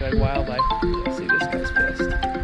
wildlife. See this guy's pissed.